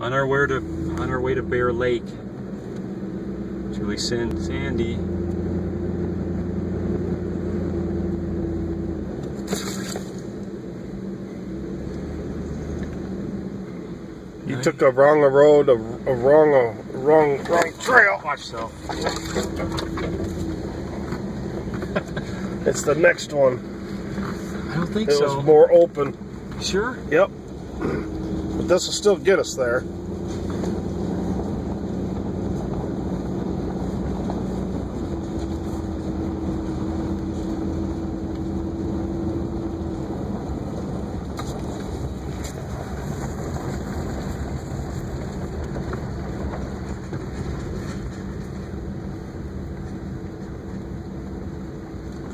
On our way to on our way to Bear Lake. Julie sand, sandy. You took a wrong road, a, a wrong, a wrong, wrong trail. Watch yourself. It's the next one. I don't think It so. was more open. Sure? Yep. But this will still get us there.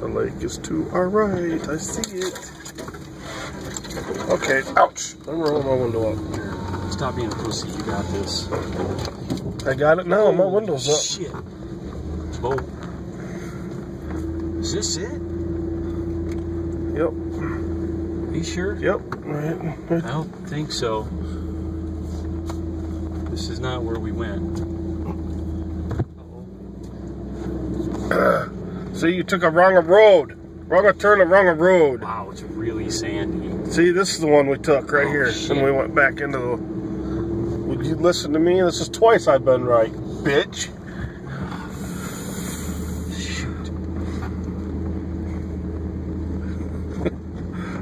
The lake is to our right. I see it. Okay, ouch. I'm rolling my window up. Stop being a pussy. You got this. I got it now. My window's up. Shit. Whoa. Is this it? Yep. Are you sure? Yep. Right. I don't think so. This is not where we went. Uh-oh. See, you took a wrong road. Wrong turn, a wrong road. Wow, it's really sandy. See, this is the one we took right Oh, here. shit. And we went back into the. Would you listen to me? This is twice I've been right, bitch. Shoot.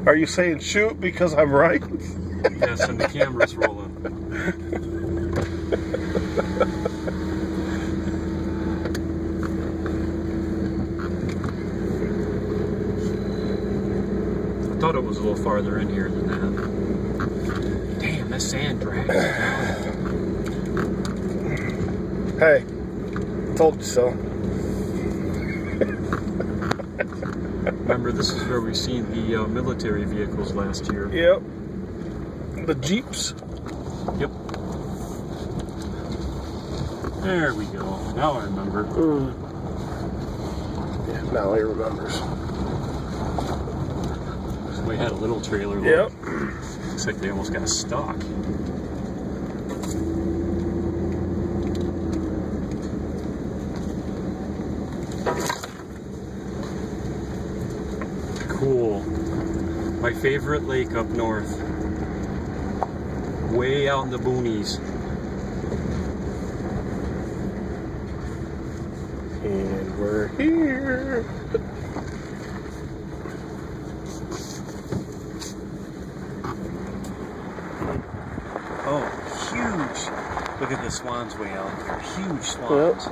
Are you saying shoot because I'm right? Yes, and the camera's rolling. thought it was a little farther in here than that. Damn, that sand drags. Hey, told you so. Remember, this is where we seen the uh, military vehicles last year. Yep. The Jeeps. Yep. There we go. Now I remember. Mm. Yeah, now he remembers. We had a little trailer. Yep. Looks like they almost got stuck. Cool. My favorite lake up north. Way out in the boonies. And we're here. Oh, huge. Look at the swans way out. Huge swans.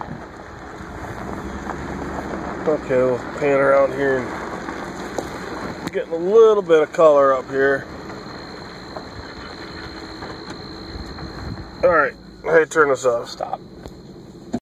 Okay, we'll pan around here and getting a little bit of color up here. All right, hey, turn this off. Stop.